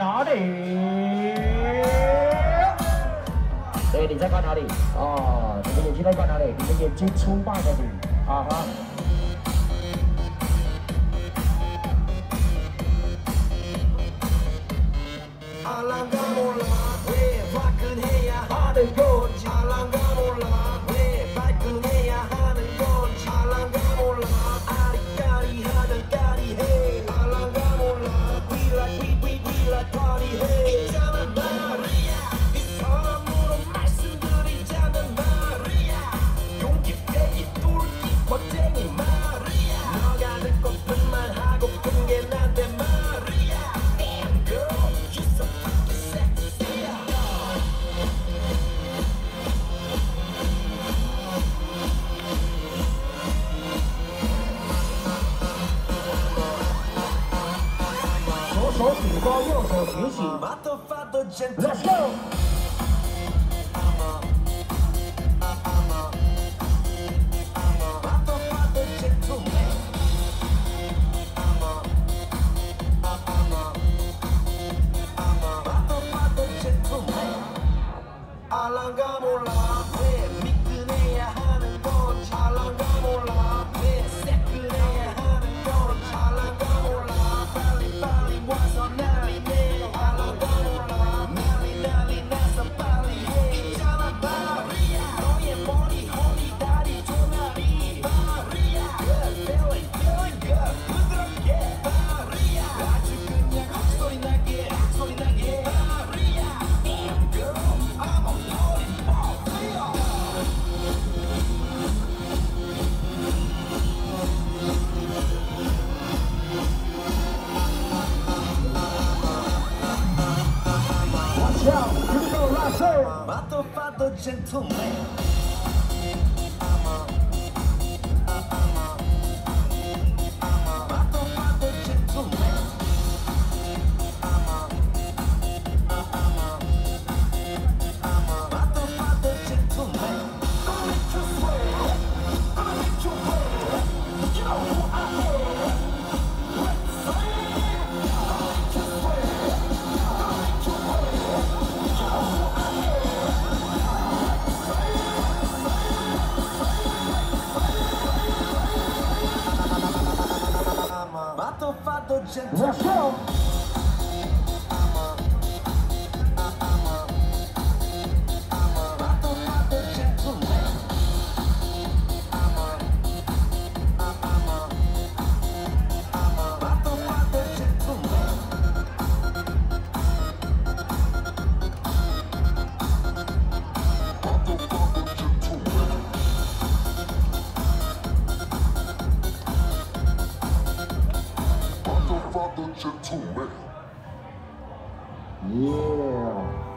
哪里？对，你在看哪里？哦，你的眼睛在看哪里？你的眼睛出卖了你，啊哈。手举高，右手提起，Let's on that. ma t'ho fatto gentleman. Renato Gentile. took too many. Yeah.